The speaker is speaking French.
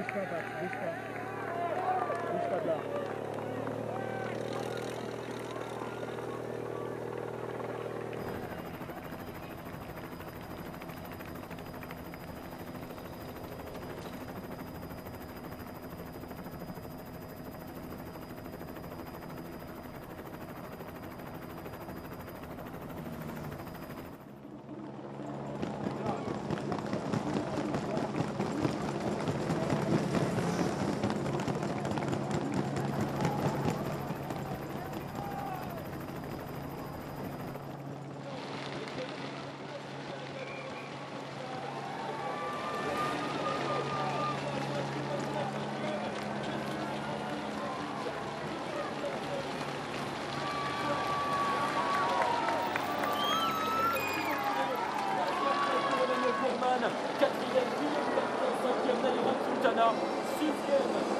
This part up, this part. Sultana, sixième,